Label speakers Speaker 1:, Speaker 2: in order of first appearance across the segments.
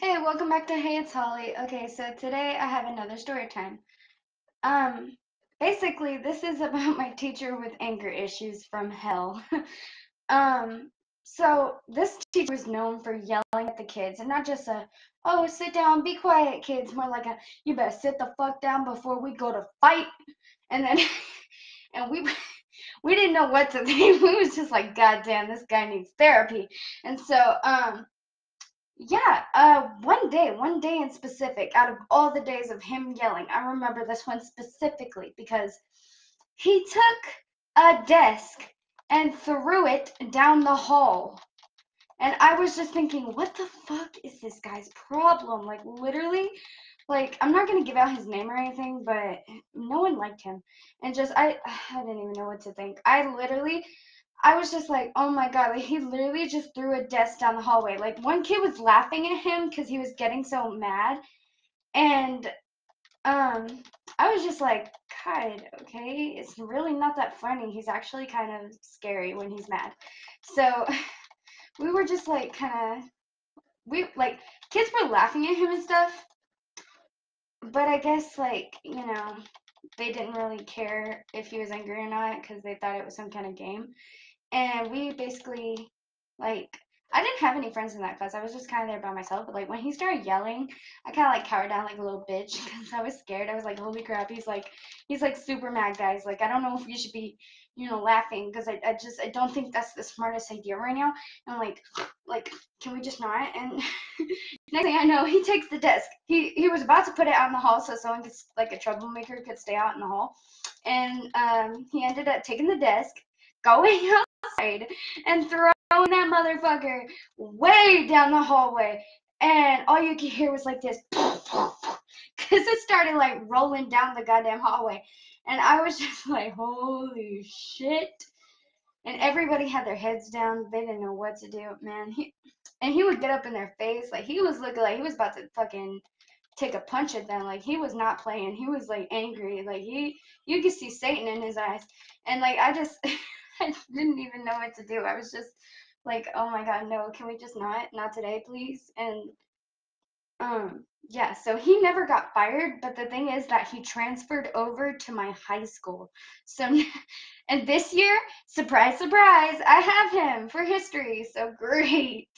Speaker 1: Hey, welcome back to Hey, it's Holly. Okay, so today I have another story time. Um, basically, this is about my teacher with anger issues from hell. um, so this teacher was known for yelling at the kids, and not just a, oh, sit down, be quiet, kids, more like a, you better sit the fuck down before we go to fight. And then, and we, we didn't know what to think. We was just like, God damn, this guy needs therapy. And so, um, yeah, uh, one day, one day in specific, out of all the days of him yelling, I remember this one specifically because he took a desk and threw it down the hall. And I was just thinking, what the fuck is this guy's problem? Like, literally, like, I'm not gonna give out his name or anything, but no one liked him. And just, I, I didn't even know what to think. I literally I was just like, oh my god, like he literally just threw a desk down the hallway. Like one kid was laughing at him because he was getting so mad. And um I was just like, God, okay, it's really not that funny. He's actually kind of scary when he's mad. So we were just like kind of we like kids were laughing at him and stuff. But I guess like, you know, they didn't really care if he was angry or not because they thought it was some kind of game and we basically like I didn't have any friends in that class. I was just kind of there by myself. But like when he started yelling, I kind of like cowered down like a little bitch because I was scared. I was like, holy crap, he's like, he's like super mad, guys. Like I don't know if you should be, you know, laughing because I, I just I don't think that's the smartest idea right now. And I'm like, like can we just not? And next thing I know, he takes the desk. He he was about to put it out in the hall so someone could like a troublemaker could stay out in the hall, and um he ended up taking the desk, going outside and throwing that motherfucker way down the hallway. And all you could hear was like this, because it started like rolling down the goddamn hallway. And I was just like, holy shit. And everybody had their heads down. They didn't know what to do, man. He, and he would get up in their face. Like, he was looking like he was about to fucking take a punch at them. Like, he was not playing. He was like angry. Like, he, you could see Satan in his eyes. And like, I just. I didn't even know what to do. I was just like, oh my god, no, can we just not? Not today, please? And um yeah, so he never got fired, but the thing is that he transferred over to my high school. So and this year, surprise surprise, I have him for history. So great.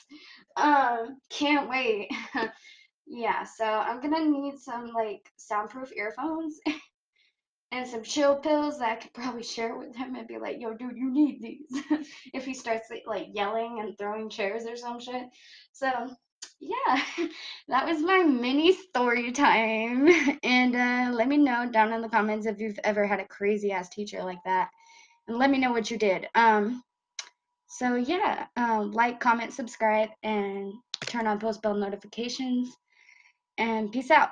Speaker 1: Um can't wait. yeah, so I'm to need some like soundproof earphones and some chill pills that I could probably share with him and be like, yo, dude, you need these. if he starts like yelling and throwing chairs or some shit. So, yeah, that was my mini story time. And uh, let me know down in the comments if you've ever had a crazy ass teacher like that. And let me know what you did. Um, so, yeah, um, like, comment, subscribe, and turn on post bell notifications. And peace out.